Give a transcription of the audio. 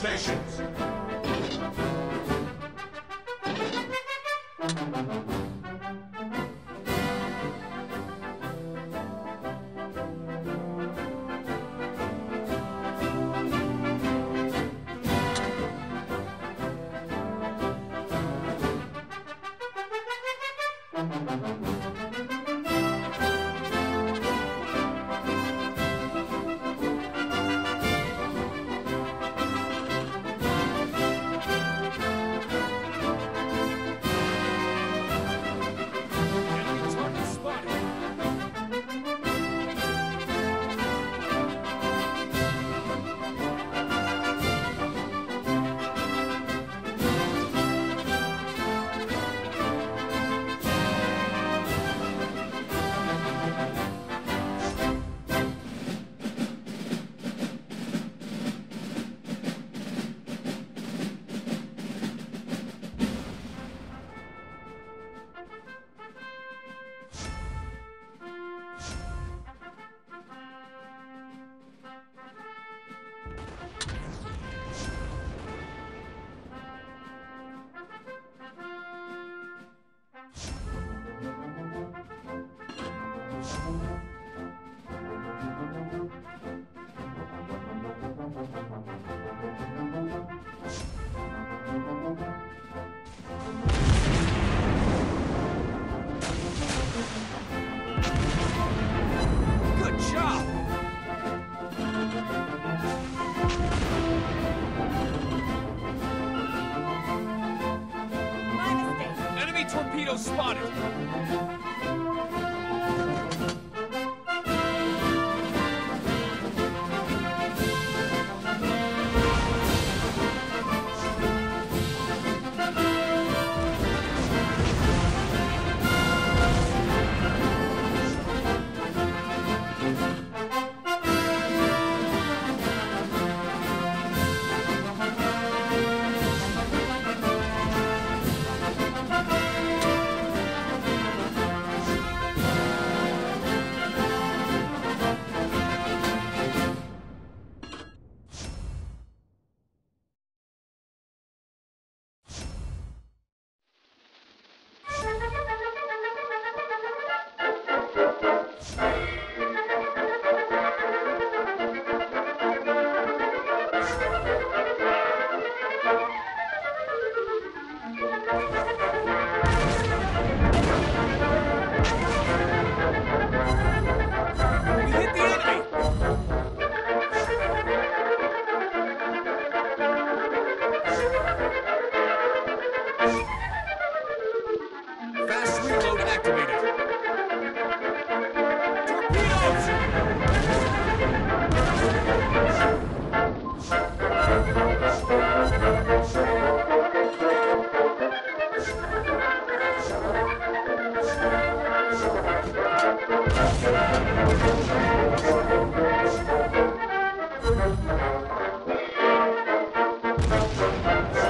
stations. Torpedo spotted. Enemy